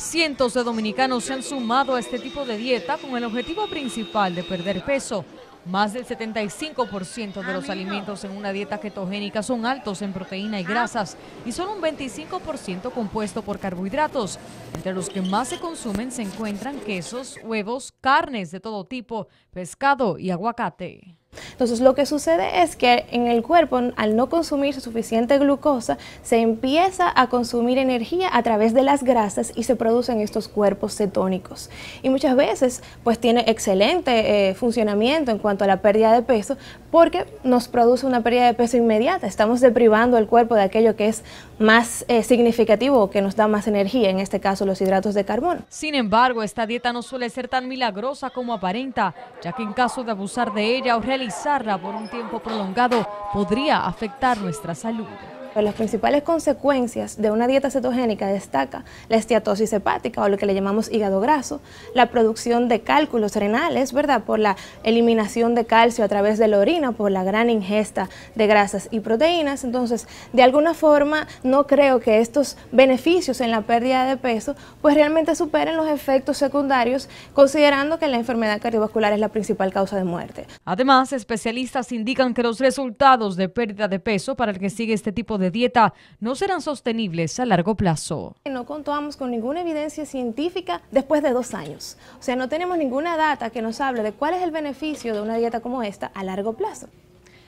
Cientos de dominicanos se han sumado a este tipo de dieta con el objetivo principal de perder peso. Más del 75% de los alimentos en una dieta ketogénica son altos en proteína y grasas y solo un 25% compuesto por carbohidratos. Entre los que más se consumen se encuentran quesos, huevos, carnes de todo tipo, pescado y aguacate. Entonces lo que sucede es que en el cuerpo, al no consumir suficiente glucosa, se empieza a consumir energía a través de las grasas y se producen estos cuerpos cetónicos. Y muchas veces pues tiene excelente eh, funcionamiento en cuanto a la pérdida de peso porque nos produce una pérdida de peso inmediata. Estamos deprivando el cuerpo de aquello que es más eh, significativo o que nos da más energía, en este caso los hidratos de carbono. Sin embargo, esta dieta no suele ser tan milagrosa como aparenta, ya que en caso de abusar de ella o por un tiempo prolongado podría afectar nuestra salud. Las principales consecuencias de una dieta cetogénica destaca la esteatosis hepática o lo que le llamamos hígado graso, la producción de cálculos renales, ¿verdad? Por la eliminación de calcio a través de la orina, por la gran ingesta de grasas y proteínas. Entonces, de alguna forma, no creo que estos beneficios en la pérdida de peso, pues realmente superen los efectos secundarios, considerando que la enfermedad cardiovascular es la principal causa de muerte. Además, especialistas indican que los resultados de pérdida de peso para el que sigue este tipo de de dieta no serán sostenibles a largo plazo. No contamos con ninguna evidencia científica después de dos años. O sea, no tenemos ninguna data que nos hable de cuál es el beneficio de una dieta como esta a largo plazo.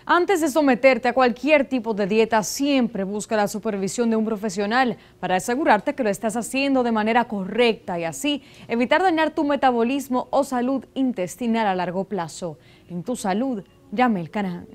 Antes de someterte a cualquier tipo de dieta, siempre busca la supervisión de un profesional para asegurarte que lo estás haciendo de manera correcta y así evitar dañar tu metabolismo o salud intestinal a largo plazo. En tu salud, llame el canal.